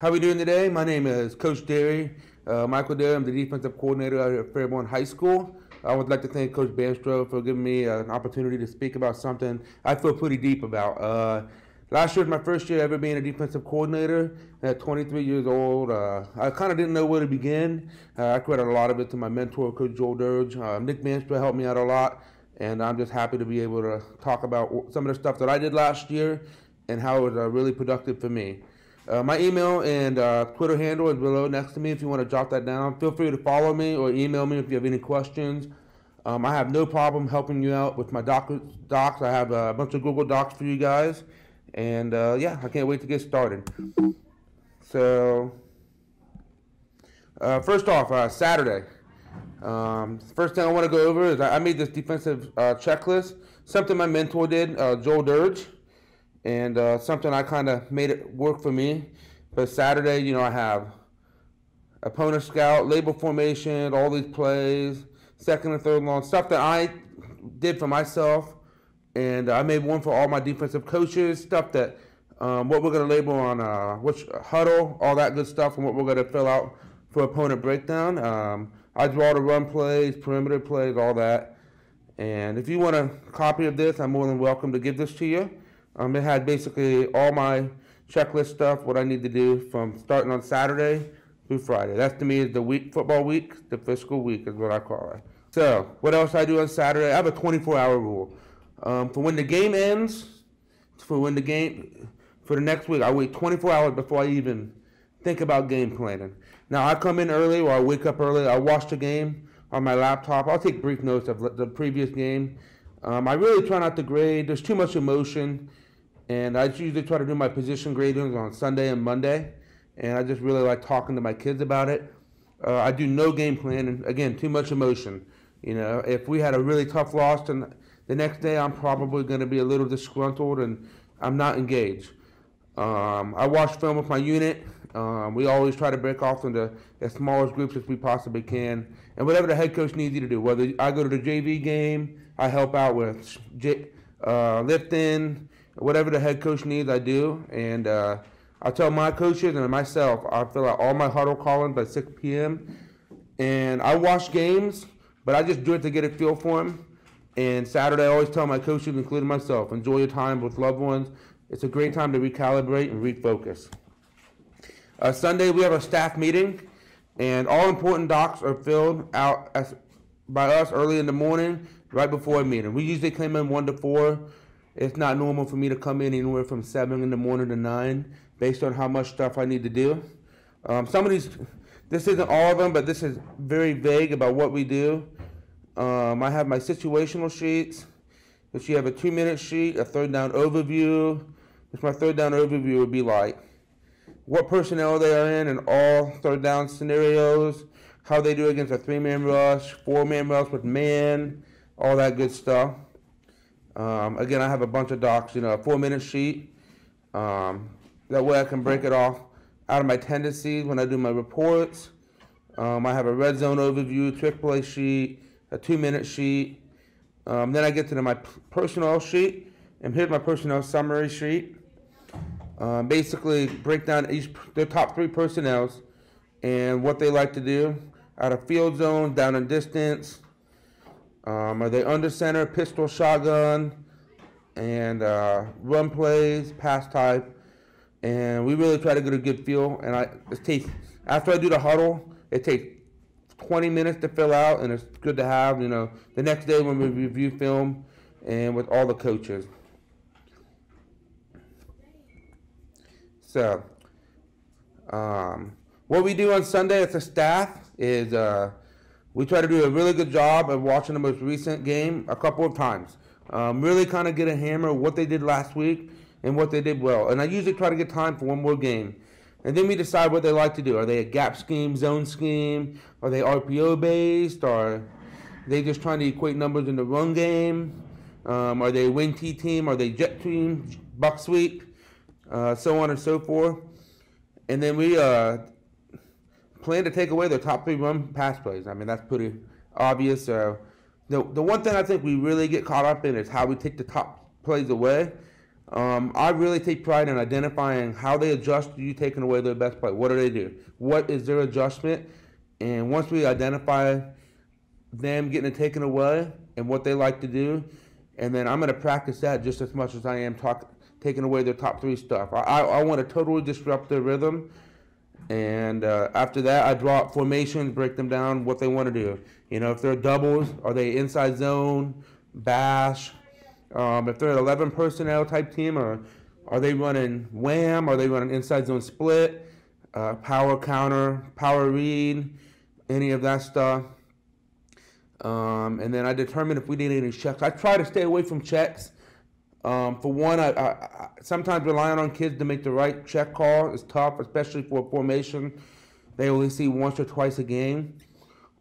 How are we doing today? My name is Coach Derry, uh, Michael Derry. I'm the defensive coordinator at Fairborn High School. I would like to thank Coach Bandstra for giving me uh, an opportunity to speak about something I feel pretty deep about. Uh, last year was my first year ever being a defensive coordinator. At 23 years old, uh, I kind of didn't know where to begin. Uh, I credit a lot of it to my mentor, Coach Joel Dirge. Nick Bandstra helped me out a lot, and I'm just happy to be able to talk about some of the stuff that I did last year and how it was really productive for me. Uh, my email and uh, Twitter handle is below next to me if you want to jot that down. Feel free to follow me or email me if you have any questions. Um, I have no problem helping you out with my doc- docs. I have a bunch of Google Docs for you guys. And uh, yeah, I can't wait to get started. So, uh, first off, uh, Saturday. Um, first thing I want to go over is I made this defensive uh, checklist, something my mentor did, Joel Dirge and uh, something I kind of made it work for me. But Saturday, you know, I have opponent scout, label formation, all these plays, second and third long stuff that I did for myself, and I made one for all my defensive coaches, stuff that um, what we're going to label on uh, which huddle, all that good stuff, and what we're going to fill out for opponent breakdown. Um, I draw the run plays, perimeter plays, all that. And if you want a copy of this, I'm more than welcome to give this to you. Um, it had basically all my checklist stuff, what I need to do from starting on Saturday through Friday. That's to me is the week, football week, the fiscal week is what I call it. So, what else I do on Saturday? I have a 24-hour rule. Um, for when the game ends, for when the game, for the next week, I wait 24 hours before I even think about game planning. Now, I come in early or I wake up early, I watch the game on my laptop. I'll take brief notes of the previous game. Um, I really try not to grade. There's too much emotion and I usually try to do my position gradings on Sunday and Monday, and I just really like talking to my kids about it. Uh, I do no game plan, and again, too much emotion. You know, if we had a really tough loss, and the next day I'm probably going to be a little disgruntled, and I'm not engaged. Um, I watch film with my unit. Um, we always try to break off into as smallest groups as we possibly can, and whatever the head coach needs you to do. Whether I go to the JV game, I help out with J, uh, lifting whatever the head coach needs, I do. And uh, I tell my coaches and myself, I fill out all my huddle callings by 6 p.m. And I watch games, but I just do it to get a feel for them. And Saturday, I always tell my coaches, including myself, enjoy your time with loved ones. It's a great time to recalibrate and refocus. Uh, Sunday, we have a staff meeting, and all important docs are filled out as, by us early in the morning, right before a meeting. We usually come in 1 to 4. It's not normal for me to come in anywhere from 7 in the morning to 9 based on how much stuff I need to do. Um, some of these, this isn't all of them, but this is very vague about what we do. Um, I have my situational sheets, which you have a two minute sheet, a third down overview, which my third down overview would be like what personnel they are in and all third down scenarios, how they do against a three man rush, four man rush with man, all that good stuff. Um, again, I have a bunch of docs, you know, a four minute sheet. Um, that way I can break it off out of my tendencies when I do my reports. Um, I have a red zone overview, trick play sheet, a two minute sheet. Um, then I get to my personnel sheet, and here's my personnel summary sheet. Um, basically, break down each the top three personnels and what they like to do out of field zone, down in distance, um, are they under center, pistol, shotgun, and uh, run plays, pass type, and we really try to get a good feel. And I it takes after I do the huddle, it takes 20 minutes to fill out, and it's good to have. You know, the next day when we review film and with all the coaches. So, um, what we do on Sunday as a staff is. Uh, we try to do a really good job of watching the most recent game a couple of times. Um, really kind of get a hammer what they did last week and what they did well. And I usually try to get time for one more game. And then we decide what they like to do. Are they a gap scheme, zone scheme? Are they RPO based? Are they just trying to equate numbers in the run game? Um, are they a wing T team? Are they jet team, buck sweep? Uh, so on and so forth. And then we uh, plan to take away their top three run pass plays. I mean, that's pretty obvious. The, the one thing I think we really get caught up in is how we take the top plays away. Um, I really take pride in identifying how they adjust to you taking away their best play. What do they do? What is their adjustment? And once we identify them getting it taken away and what they like to do, and then I'm going to practice that just as much as I am talk, taking away their top three stuff. I, I, I want to totally disrupt their rhythm. And uh, after that, I draw up formations, break them down, what they want to do. You know, if they're doubles, are they inside zone, bash, um, if they're an 11 personnel type team, or are they running wham? Are they running inside zone split, uh, power counter, power read, any of that stuff? Um, and then I determine if we need any checks. I try to stay away from checks. Um, for one, I, I, I, sometimes relying on kids to make the right check call is tough, especially for a formation they only see once or twice a game.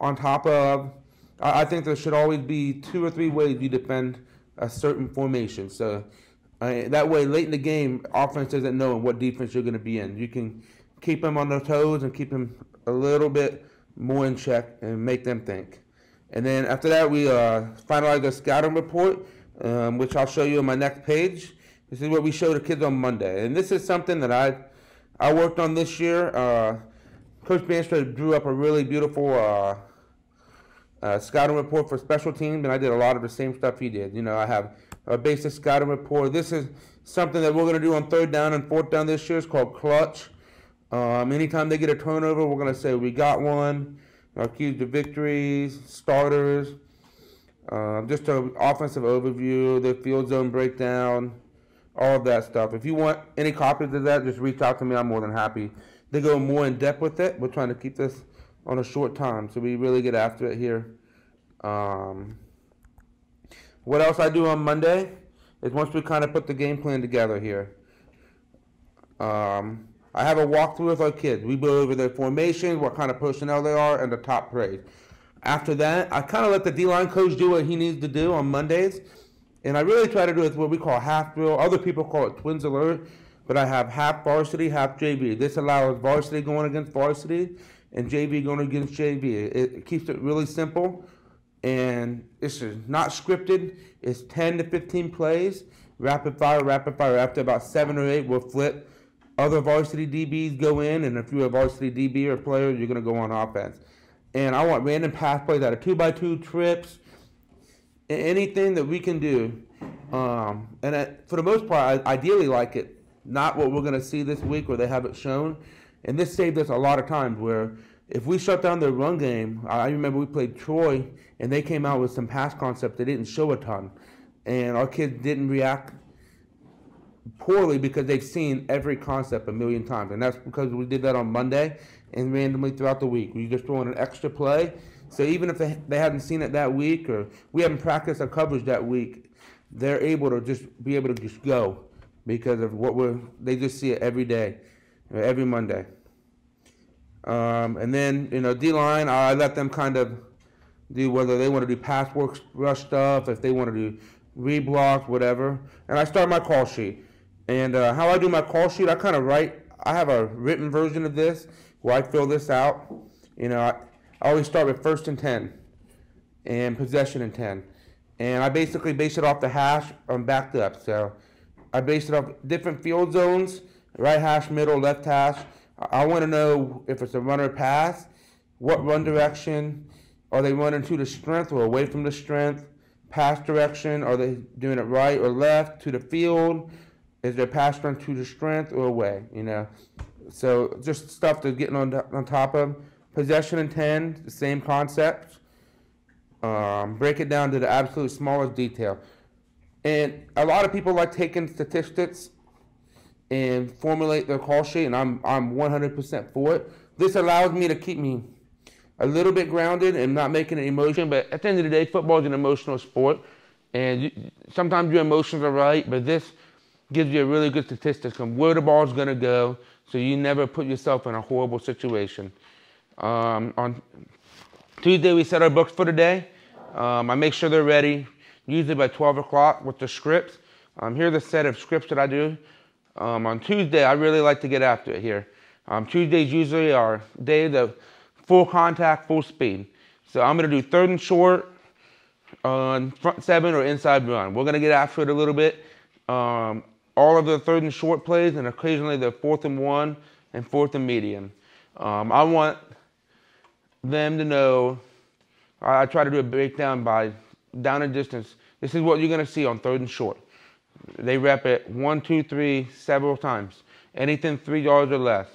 On top of, I, I think there should always be two or three ways you defend a certain formation. So uh, that way, late in the game, offense doesn't know what defense you're going to be in. You can keep them on their toes and keep them a little bit more in check and make them think. And then after that, we uh, finalize the scouting report, um, which I'll show you on my next page. This is what we show the kids on Monday. And this is something that I I worked on this year. Uh, Coach Bandstra drew up a really beautiful uh, uh, scouting report for special teams, and I did a lot of the same stuff he did. You know, I have a basic scouting report. This is something that we're going to do on third down and fourth down this year. It's called clutch. Um, anytime they get a turnover, we're going to say we got one. Our keys to victories, starters, uh, just an offensive overview, the field zone breakdown, all of that stuff. If you want any copies of that, just reach out to me. I'm more than happy. They go more in depth with it. We're trying to keep this on a short time. So we really get after it here. Um, what else I do on Monday is once we kind of put the game plan together here. Um, I have a walkthrough with our kids. We go over their formation, what kind of personnel they are, and the top plays. After that, I kind of let the D-line coach do what he needs to do on Mondays. And I really try to do it what we call half drill. Other people call it twins alert. But I have half varsity, half JV. This allows varsity going against varsity and JV going against JV. It, it keeps it really simple, and it's not scripted. It's 10 to 15 plays, rapid fire, rapid fire. After about seven or eight, we'll flip. Other varsity DBs go in, and if you're a varsity DB or player, you're going to go on offense. And I want random pathways out of two by two trips, anything that we can do. Um, and I, for the most part, I ideally like it. Not what we're going to see this week where they have it shown and this saved us a lot of times where if we shut down their run game, I remember we played Troy and they came out with some pass concept that didn't show a ton. And our kids didn't react poorly because they've seen every concept a million times. And that's because we did that on Monday and randomly throughout the week. We just throw in an extra play. So even if they, they hadn't seen it that week or we haven't practiced our coverage that week, they're able to just be able to just go because of what we're, they just see it every day every Monday. Um, and then, you know, D line, I let them kind of do whether they want to do pass work, rush stuff, if they want to do reblock, whatever. And I start my call sheet. And uh, how I do my call sheet, I kind of write, I have a written version of this where I fill this out. You know, I, I always start with first and 10 and possession and 10. And I basically base it off the hash I'm backed up. So I base it off different field zones right hash, middle, left hash. I, want to know if it's a runner pass, what run direction, are they running to the strength or away from the strength? Pass direction, are they doing it right or left to the field? Is their pass run to the strength or away? You know, so just stuff to getting on on top of. Possession and ten, the same concept. Um, break it down to the absolute smallest detail. And a lot of people like taking statistics and formulate their call sheet, and I'm I'm 100% for it. This allows me to keep me a little bit grounded and not making an emotion. But at the end of the day, football is an emotional sport, and you, sometimes your emotions are right, but this gives you a really good statistics on where the ball is going to go, so you never put yourself in a horrible situation. Um, on Tuesday, we set our books for the day. Um, I make sure they're ready, usually by 12 o'clock with the scripts. Um, here's a set of scripts that I do. Um, on Tuesday, I really like to get after it here. Um, Tuesdays usually are day of full contact, full speed. So I'm going to do third and short on front seven or inside run. We're going to get after it a little bit. Um, all of the third and short plays, and occasionally the fourth and one and fourth and medium. Um, I want them to know. I, I try to do a breakdown by down and distance. This is what you're going to see on third and short. They rep it one, two, three, several times. Anything three yards or less.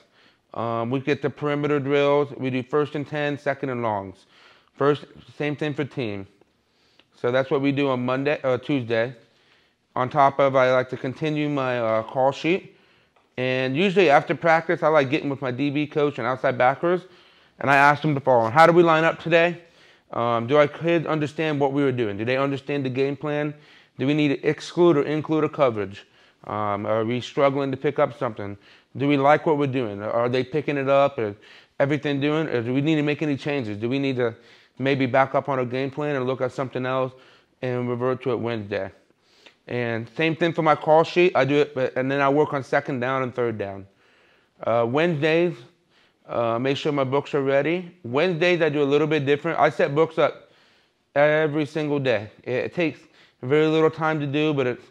Um, we get the perimeter drills. We do first and ten, second and longs. First, same thing for team. So that's what we do on Monday or uh, Tuesday. On top of, I like to continue my uh, call sheet. And usually after practice, I like getting with my DB coach and outside backers, and I ask them to follow. How do we line up today? Um, do our kids understand what we were doing? Do they understand the game plan? Do we need to exclude or include a coverage? Um, are we struggling to pick up something? Do we like what we're doing? Are they picking it up? Or everything doing? Or do we need to make any changes? Do we need to maybe back up on our game plan and look at something else and revert to it Wednesday? And same thing for my call sheet. I do it, but, and then I work on second down and third down. Uh, Wednesdays, uh, make sure my books are ready. Wednesdays, I do a little bit different. I set books up every single day. It, takes very little time to do, but it's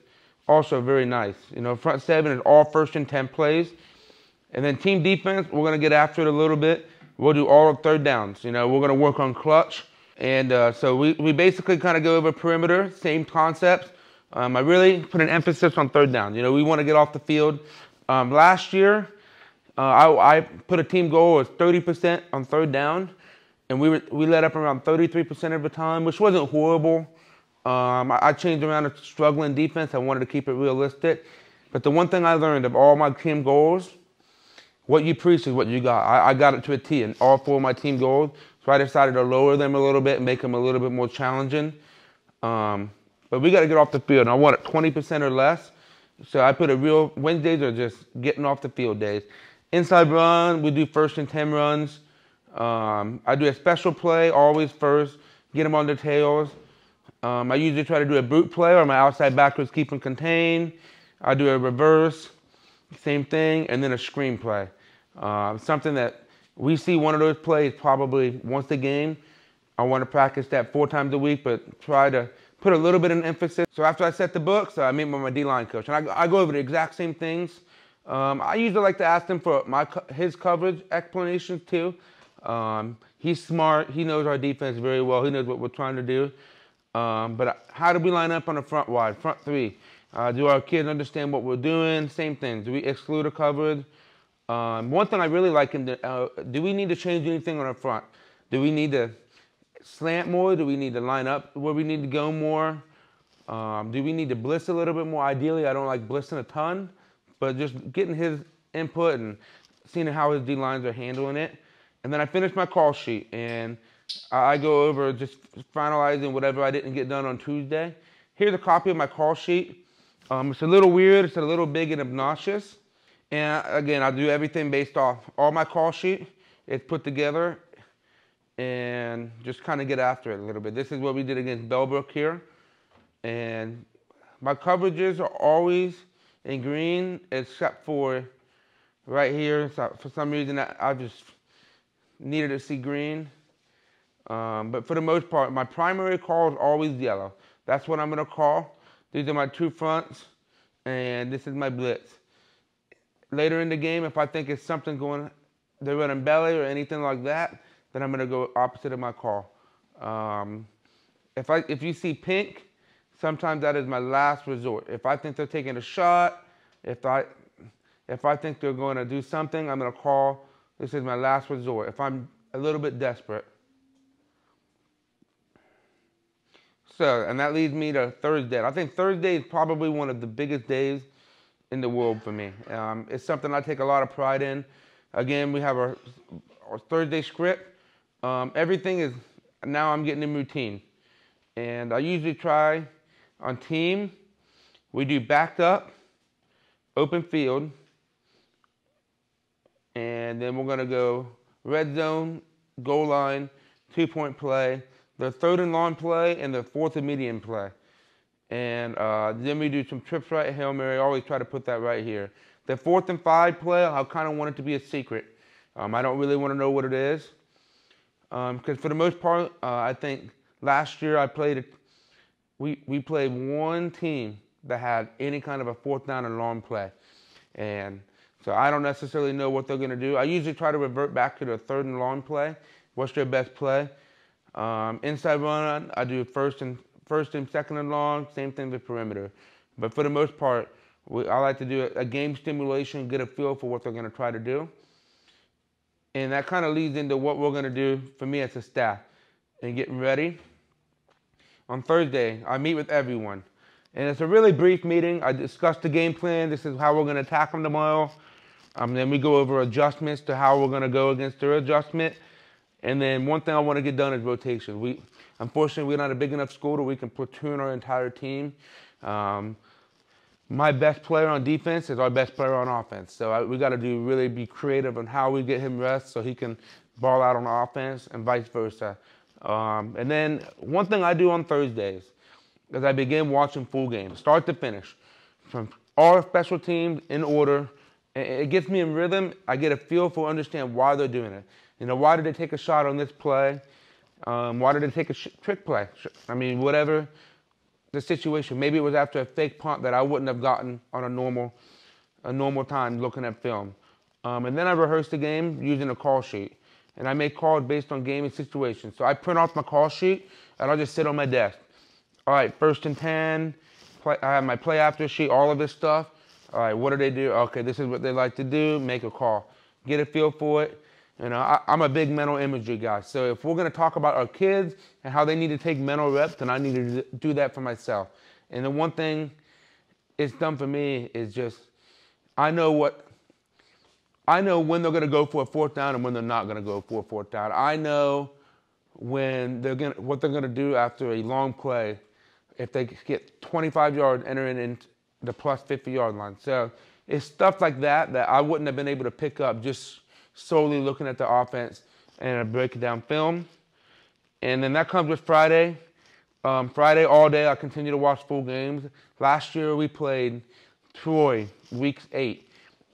also very nice. You know, front seven is all first and 10 plays. And then team defense, we're going to get after it a little bit. We'll do all of third downs. You know, we're going to work on clutch. And uh, so we, we basically kind of go over perimeter, same concepts. Um, I really put an emphasis on third down. You know, we want to get off the field. Um, last year, uh, I, I, put a team goal of 30% on third down, and we, were, we let up around 33% of the time, which wasn't horrible. Um, I, I, changed around a struggling defense. I wanted to keep it realistic. But the one thing I learned of all my team goals, what you preach is what you got. I, I got it to a T in all four of my team goals. So I decided to lower them a little bit and make them a little bit more challenging. Um, but we got to get off the field. I want it 20% or less. So I put a real, Wednesdays are just getting off the field days. Inside run, we do first and 10 runs. Um, I do a special play, always first, get them on their tails. Um, I usually try to do a boot play or my outside backwards keep them contained. I do a reverse, same thing, and then a screen play. Uh, something that we see one of those plays probably once a game. I want to practice that four times a week, but try to put a little bit of emphasis. So after I set the books, I meet with my D-line coach, and I, I, go over the exact same things. Um, I usually like to ask him for my his coverage explanations too. Um, he's smart. He knows our defense very well. He knows what we're trying to do. Um, but how do we line up on the front wide, front three? Uh, do our kids understand what we're doing? Same thing. Do we exclude a coverage? Um, one thing I really like him to, uh, do we need to change anything on the front? Do we need to slant more? Do we need to line up where we need to go more? Um, do we need to blitz a little bit more? Ideally, I don't like blitzing a ton, but just getting his input and seeing how his D lines are handling it. And then I finish my call sheet and I go over just finalizing whatever I didn't get done on Tuesday. Here's a copy of my call sheet. Um, it's a little weird, it's a little big and obnoxious. And again, I do everything based off all my call sheet. It's put together and just kind of get after it a little bit. This is what we did against Bellbrook here. And my coverages are always in green except for right here. So for some reason, I, just needed to see green. Um, but for the most part, my primary call is always yellow. That's what I'm going to call. These are my two fronts, and this is my blitz. Later in the game, if I think it's something going, they're running belly or anything like that, then I'm gonna go opposite of my call. Um, if I if you see pink, sometimes that is my last resort. If I think they're taking a shot, if I if I think they're going to do something, I'm gonna call. This is my last resort. If I'm a little bit desperate. So, and that leads me to Thursday. I think Thursday is probably one of the biggest days in the world for me. Um, it's something I take a lot of pride in. Again, we have our, our Thursday script. Um, everything is, now I'm getting in routine. And I usually try on team, we do backed up, open field, and then we're gonna go red zone, goal line, two point play, the third and long play, and the fourth and medium play. And uh, then we do some trips right, Hail Mary, I always try to put that right here. The fourth and five play, I kind of want it to be a secret. Um, I don't really want to know what it is. Because um, for the most part, uh, I think last year I played, a, we, we played one team that had any kind of a fourth down and long play. And so I don't necessarily know what they're going to do. I usually try to revert back to the third and long play. What's their best play? Um, inside run, I do first and first and second and long. Same thing with perimeter. But for the most part, we, I like to do a, a game stimulation, get a feel for what they're going to try to do. And that kind of leads into what we're going to do for me as a staff and getting ready. On Thursday, I meet with everyone. And it's a really brief meeting. I discuss the game plan. This is how we're going to attack them tomorrow. Um, then we go over adjustments to how we're going to go against their adjustment. And then one thing I want to get done is rotation. We, unfortunately, we're not a big enough school that we can platoon our entire team. Um, my best player on defense is our best player on offense. So I, we got to do really be creative on how we get him rest so he can ball out on offense and vice versa. Um, and then one thing I do on Thursdays is I begin watching full games, start to finish, from all special teams in order. It gets me in rhythm. I get a feel for understand why they're doing it. You know, why did they take a shot on this play? Um, why did they take a sh- trick play? I mean, whatever the situation. Maybe it was after a fake punt that I wouldn't have gotten on a normal, a normal time looking at film. Um, and then I rehearse the game using a call sheet. And I make calls based on game and situation. So I print off my call sheet and I'll just sit on my desk. All right, first and 10, play, I have my play after sheet, all of this stuff. All right, what do they do? Okay, this is what they like to do, make a call. Get a feel for it. You know, I, am a big mental imagery guy. So if we're going to talk about our kids and how they need to take mental reps, then I need to do that for myself. And the one thing it's done for me is just I know what I know when they're going to go for a fourth down and when they're not going to go for a fourth down. I know when they're going what they're going to do after a long play if they get 25 yards entering in the plus 50 yard line. So it's stuff like that that I wouldn't have been able to pick up just solely looking at the offense and breaking down film. And then that comes with Friday. Um, Friday all day, I continue to watch full games. Last year we played Troy, week eight.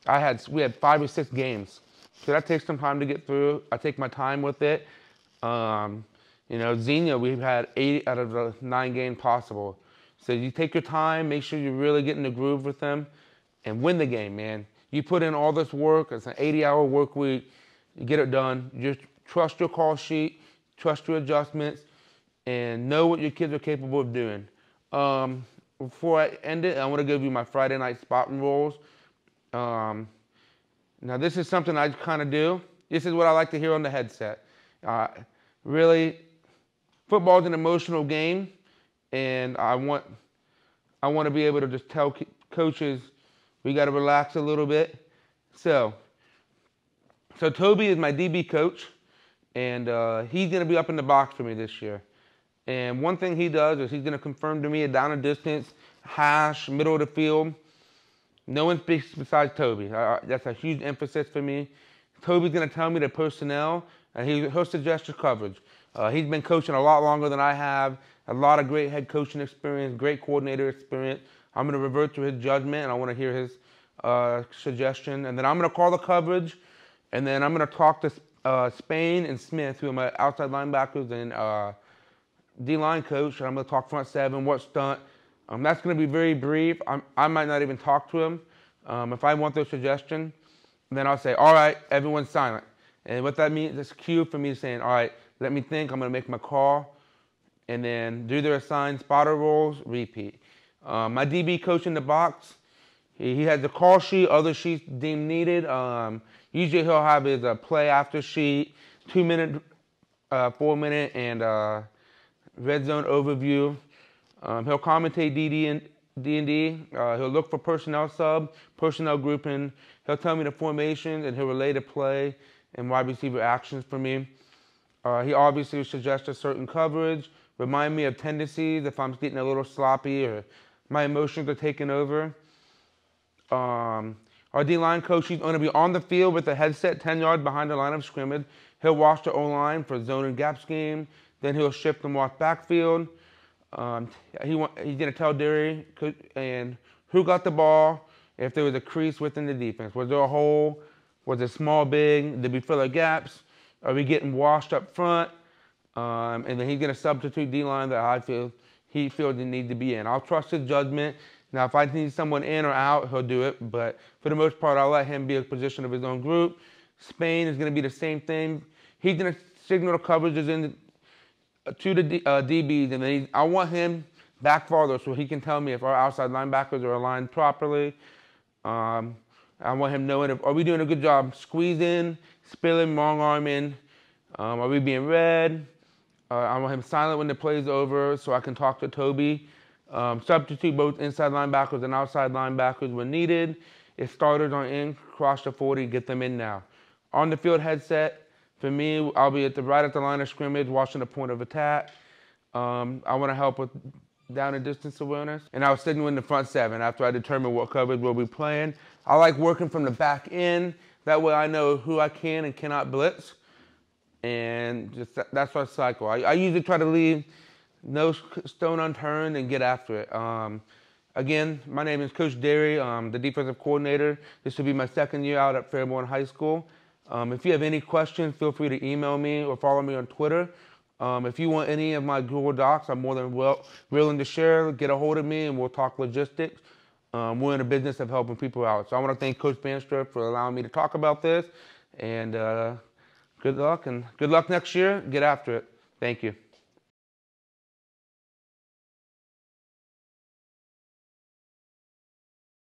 I had we had five or six games, so that takes some time to get through. I take my time with it. Um, you know, Xenia, we've had eight out of the nine games possible. So you take your time, make sure you really get in the groove with them, and win the game, man. You put in all this work, it's an 80 hour work week, you get it done. Just trust your call sheet, trust your adjustments, and know what your kids are capable of doing. Um, before I end it, I want to give you my Friday night spotting rolls. Um, now, this is something I kind of do. This is what I like to hear on the headset. Uh, really, football is an emotional game, and I want I want to be able to just tell coaches we got to relax a little bit. So, so Toby is my DB coach, and uh, he's going to be up in the box for me this year. And one thing he does is he's going to confirm to me a down and distance, hash, middle of the field. No one speaks besides Toby. That's a huge emphasis for me. Toby's going to tell me the personnel, and he, he'll suggest your coverage. Uh, he's been coaching a lot longer than I have, a lot of great head coaching experience, great coordinator experience. I'm going to revert to his judgment, and I want to hear his uh, suggestion. And then I'm going to call the coverage, and then I'm going to talk to uh, Spain and Smith, who are my outside linebackers and uh, D-line coach. And I'm going to talk front seven, what stunt. Um, that's going to be very brief. I'm, i might not even talk to him. Um, if I want their suggestion, then I'll say, all right, everyone's silent. And what that means, is cue for me saying, all right, let me think. I'm going to make my call. And then do their assigned spotter roles, repeat. Um, my DB coach in the box, he, he has the call sheet, other sheets deemed needed. Um, usually he'll have his uh, play after sheet, two minute, uh, four minute, and uh, red zone overview. Um, he'll commentate DD and D&D. Uh, he'll look for personnel sub, personnel grouping. He'll tell me the formations and he'll relay the play and wide receiver actions for me. Uh, he obviously suggests a certain coverage, remind me of tendencies if I'm getting a little sloppy or my emotions are taking over. Um, our D line coach, he's going to be on the field with the headset 10 yards behind the line of scrimmage. He'll watch the O line for zone and gap scheme. Then he'll shift and watch backfield. Um, he want, he's going to tell Derry and who got the ball, if there was a crease within the defense. Was there a hole? Was it small, big? Did we fill the gaps? Are we getting washed up front? Um, and then he's going to substitute D line that I feel he feels he needs to be in. I'll trust his judgment. Now, if I need someone in or out, he'll do it. But for the most part, I'll let him be a position of his own group. Spain is going to be the same thing. He's going to signal the coverages in to the D, uh, DBs, and then he, I want him back farther so he can tell me if our outside linebackers are aligned properly. Um, I want him knowing if are we doing a good job squeezing, spilling, long arming. Um, are we being read? Uh, I want him silent when the play's over so I can talk to Toby. Um, substitute both inside linebackers and outside linebackers when needed. If starters are in, cross the 40, get them in now. On the field headset, for me, I'll be at the right at the line of scrimmage, watching the point of attack. Um, I want to help with down and distance awareness. And I was sitting in the front seven after I determined what coverage we'll be playing. I like working from the back end. That way I know who I can and cannot blitz. And just that's our cycle. I, I usually try to leave no stone unturned and get after it. Um, again, my name is Coach Derry, um, the defensive coordinator. This will be my second year out at Fairborn High School. Um, if you have any questions, feel free to email me or follow me on Twitter. Um, if you want any of my Google Docs, I'm more than well, willing to share. Get a hold of me and we'll talk logistics. Um, we're in the business of helping people out. So I want to thank Coach Bandstra for allowing me to talk about this. And uh, good luck and good luck next year. Get after it. Thank you.